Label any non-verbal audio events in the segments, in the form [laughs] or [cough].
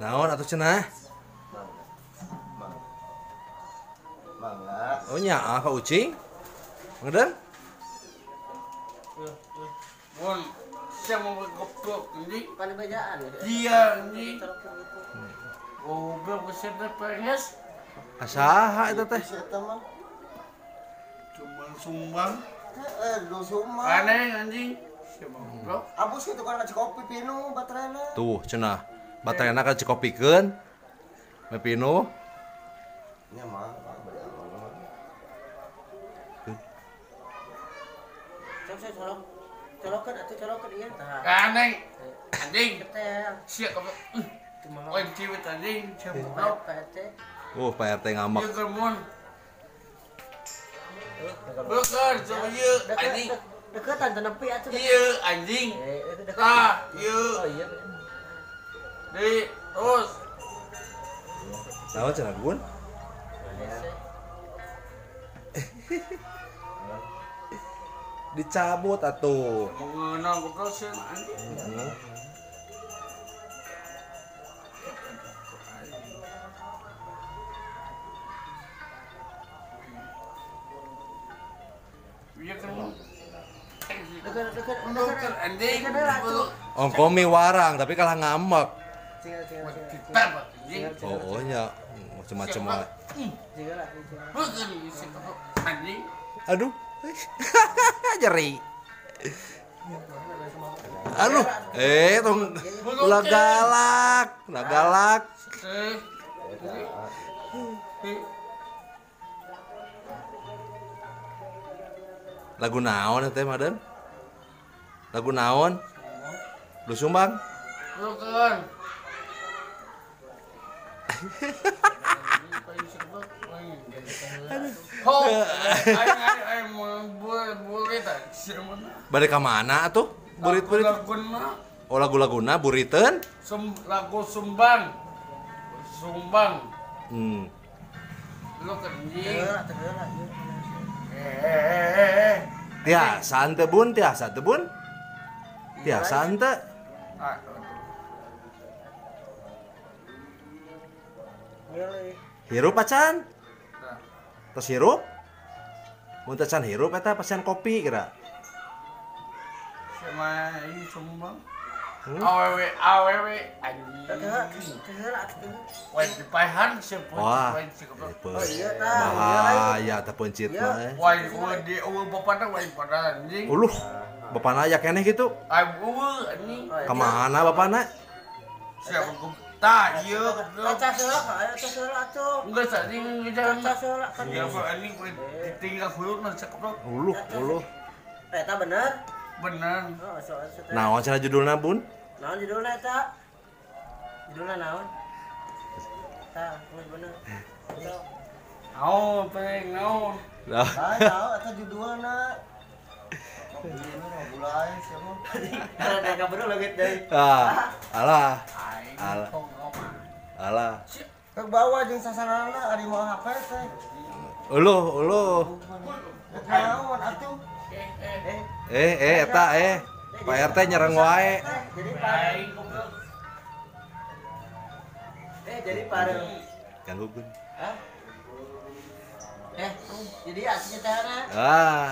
Naon atuh cenah? Mangga. Oh nyaah Pak Ucing. Ngeden? Bun, siapa mau goblok ini? Paling bejaan ya. Dia ini. Goblok kesetnya penges. Asaha eta teh? Cuma sumbang. Eh, lu sumah. Aneh anjing. Abus itu kan ngasih kopi pinu baterainya. Tuh cenah. Bateraina kan cikopikeun. Mepino. Ya mah. Colokan colokan iya tah. Aneh. Anjing. Ketel. Siap goblok. Cuma Oh, ciwit anjing. Siapa? PT. Uh, Pak RT ngambek. Iya kan, Bun? Bukan, coba iya. Anjing. Deketan teu nepi atuh. Iya, anjing. Eh. Ah, iya. Oh iya. Di, terus. Gun? Dicabut atuh. Mengenal sih. Hmm. Iya kan, atuh. Ongkomi warang tapi kalah ngambek. Anjing. Oh, oh nya macam-macam. Tinggal lah. Anjing. Aduh. [laughs] Jeri. Aduh, eh tong ulah galak, ulah galak. Eh. Eh. Lagu naon teh Maden? Lagu naon? Lu sumbang? Bukan. Oh, [laughs] Bade ka mana atuh? Burit-burit. Laguna, Oh lagu-laguna buriteun? sum, lagu sumbang, sumbang. Hmm. Lu kenjing. Iya. Eh, eh, eh, eh. Tiasa teu bun, tiasa teu bun. Tiasa teu. Hirup acan. nah. Tos hirup? Mun teu can hirup eta pasian kopi kira. Sama ini sumbang. Hmm? Awewe, awewe, anjing. Wah, di pahan siapa? Wah. Iya. Bahaya teh pencit Iya. mah. eh. Wah, wah di uwe bapak wah pada anjing. Uluh, bapana aya keneh gitu. Ke mana bapana? Siapa gua? Tak, iya. ayo caca seulak atuh. Enggak tadi ngejar Caca seulak kan. Ya, Pak, anjing gue ditinggal hulu goblok. Uluh, uluh. Eta bener. Bener. Oh, soal soal. Naon cenah judulna, Bun? Naon judulnya? Judulnya naon? Peng, au. Nah, Ah, tahu eta judulna. Kopi ini mah gulai siapa? Ada ada kabur lagi dari. Ah, alah, Aing, Alah. Alah. Ke bawah jeung sasarana ari mau HP teh. Uluh, uluh. Rek naon atuh? Eh, eh. Eh, eta eh. Pak RT nyerang wae. jadi. Eh, jadi pareng. Ganggu. Hah? Eh, jadi aslinya tehna Ah,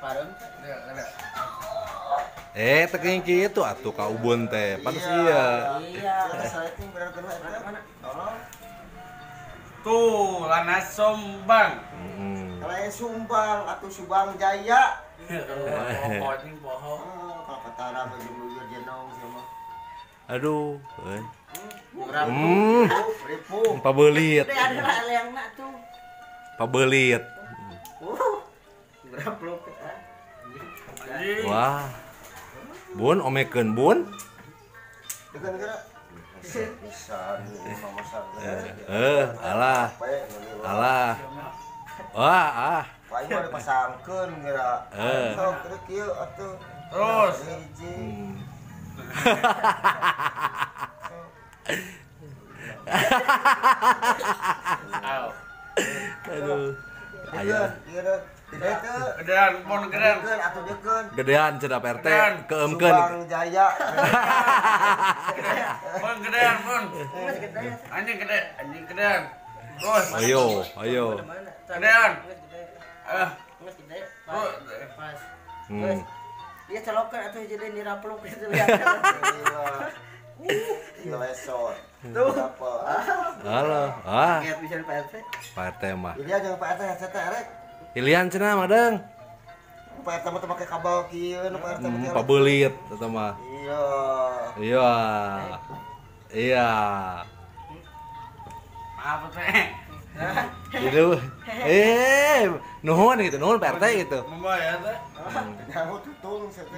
pareng. Eh teu kitu atuh ka ubun teh. Pantes iya. Iya. Terus rating bener-bener eta. Mana? Tolong. Tuh, lana sombang. Mm. Kalau yang Sumbang atau Subang Jaya. Bohong, anjing bohong. Oh, kalau ketara baju luyur jenong sama. Aduh, eh. Hmm, Ribu. pabelit. Ada yang nak tuh. Pabelit. Uh. Berapa ah? Wah. Bun, omekeun Bun. Satu. Eh, alah, alah. Wah, ah. Dipasangkeun kira. Eh. Sok terus kieu atuh. Terus. Au. Aduh. Iya, Gedean, pon gedean. Dekeun atuh dekeun. Gedean cenah Pak RT Gedean. keemkeun. Subang Jaya. [laughs] Pon gedean, gede. Anjing gede, anjing gedean. Terus. Ayo, ayo. Gedean. Eh. Hmm. Dia colokan atuh jadi nirapluk gitu ya. [laughs] Iya lesot. Tuh. Apa? Halo. Ah, Kayak bisa Pak RT. Pak RT mah. Ini aja Pak RT headset rek. Ilian cenah Madeng. Pak RT mah make kabel kieu Pak RT mah Hmm, teu pabelit eta mah. Iya. Iya. Iya. apa teh? [laughs] Itu. Eh, nuhun gitu, nuhun Pak RT gitu. Mbak ya teh. Nyaho tutung saya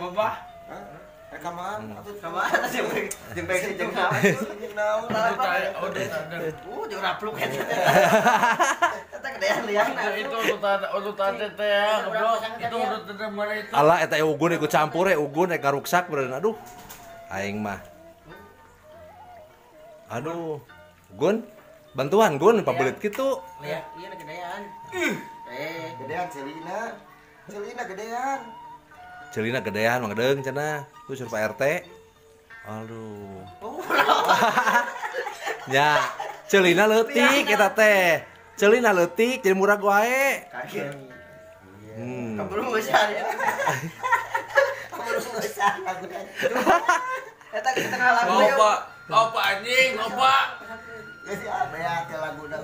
Rekaman atas yang jeung bengsi jeung naon. Ini naon? Tanya. Uh, jeung rapluk eta. Eta gedean liangna. Itu udah teh ya, goblok. Itu udah tanya mana itu? Alah eta ugun ikut campur ya, ugun eka ruksak beureun. Aduh. Aing mah. Aduh. Gun, bantuan Gun pabelit kitu. Iya gedean. Eh, Gedean celina. Celina gedean. Celina gedean Mang Deung cenah. Tuh suruh Pak RT. Aduh. Ya, celina leutik eta teh. Celina leutik jadi murah wae. kaget. Hmm. Kabulu besar ya. Kabulu besar aku dah. Eta kita tengah lagu ya. Opa, opa anjing, opa. Si apa ya lagu dah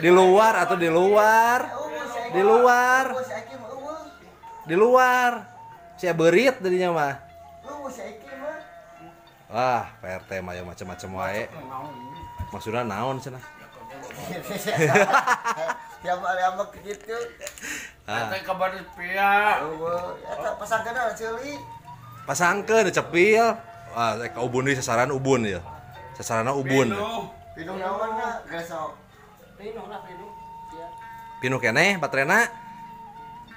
Di luar atau di luar? Di luar. Di luar. Saya berit tadinya mah. Wah, PRT mah yang macam-macam wae. Maksudnya naon cenah? Tiap hari ambek gitu. Ah, Eta kabar pia. Eta pasangkeun ceuli. pasangkeun cepil. Wah, ka ubun deui sasaran ubun ya. Sasarana ubun. Pinu. Naon na gesok. Pino lah pino. Iya. Pinu keneh baterena.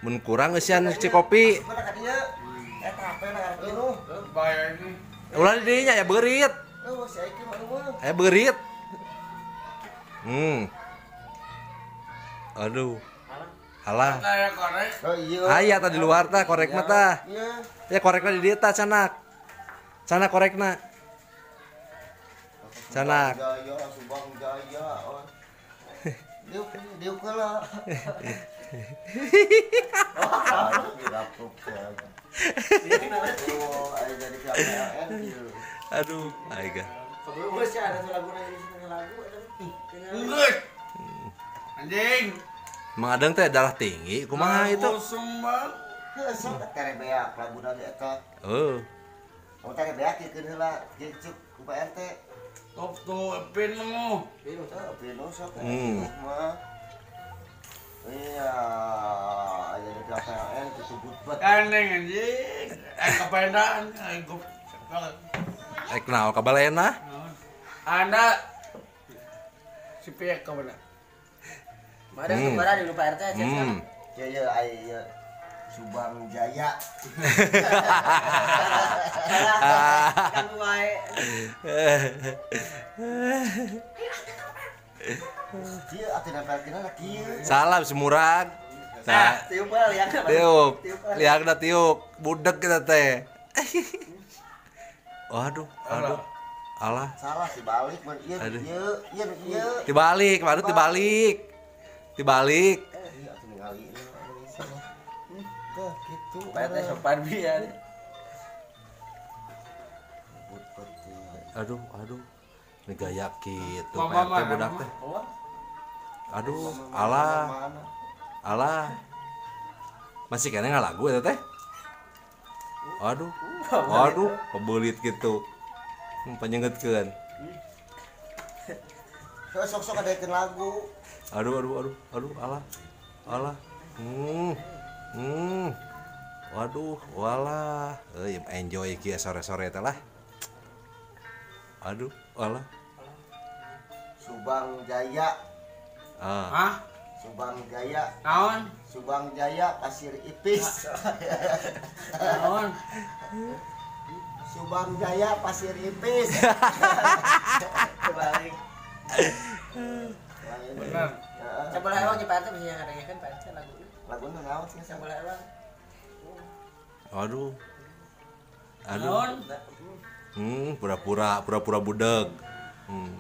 Mun kurang eusian ci kopi. Na. Bayar ini. Ulah di dinya ya berit. Si. Eh berit. Hmm. Aduh. Alah. Korek. Oh iya. Aya tah di luar tah korek mah tah. Iya. Ya korekna di dieu tah canak. Canak korekna. Jaya, Subang Jaya. oh. Diuk diuk ya. Aduh, aiga. Ada lagu lagu lagu. Enggak. Anjing. Mang Adeng teh darah tinggi, kumaha itu? Sumbang. Sok tere beak laguna ge eta. Oh, Oh, tere beak kieukeun heula jeung cuk ku RT. Waktu pinu. Pino teh, pino. Hmm. Mah. Iya, aya di KPLN disebut bet. Kaneng anjing. Eh kependan. Eh gua. eh kenal kabalena? Anda si pihak ke mana? Ada Hmm. ke mana di lupa RT aja Hmm. Ya ya aya Subang Jaya. Kieu. Salam semurag. Nah, Tiup lah liang. Tiup lah. Liangna tiuk. Budek kita teh. Waduh, aduh. Alah, Salah si balik man ieu Aduh. ieu ieu ieu. dibalik, baru dibalik. Dibalik. Iya atuh gitu. RT sopan biar. Aduh, aduh. Ini gaya gitu, Mama PRT mana, budak teh. Aduh, alah, Mana? alah. Masih kena nggak lagu ya teh? Aduh, aduh, pebelit gitu. Hmm, Panyengetkeun. Sok sok adakeun lagu. Aduh, aduh, aduh, aduh, alah, alah. Hmm, hmm. Waduh, walah. Eh, enjoy kieu sore-sore teh lah. Aduh, walah. Subang Jaya. Ah. Hah? Subang Jaya. Naon? Subang Jaya Pasir Ipis. Naon? Subang Jaya Pasir Ipis. [laughs] Kebalik. Bener. Heeh. Coba lah emang Pak RT bisa ngadengin Pak RT lagu Lagu nu naon sih Coba lah. Aduh. Aduh. Hmm, pura-pura pura-pura budeg. Hmm.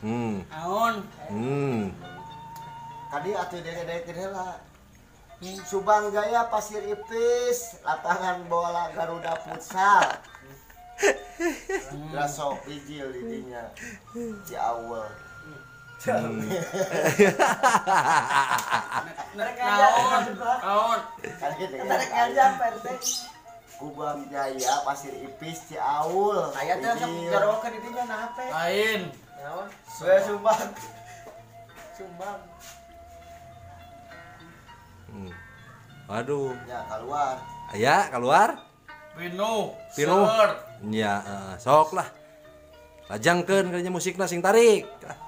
Hmm. Naon? Hmm. Kadi atuh dede-dede. Subang Jaya Pasir Ipis, lapangan bola Garuda Futsal. Grasok bijil di dinya. Ci awal. Kubang Jaya Pasir Ipis Ciaul. Aya teh sok Bijil. jorokeun di dinya nah apa? Lain. Naon? Saya Subang. Sumbang. Hmm. Waduh. Ya keluar. Ya, keluar. Pino. Pino. Ya, eh, sok lah. Lajangkeun kayaknya musikna sing tarik. Ah.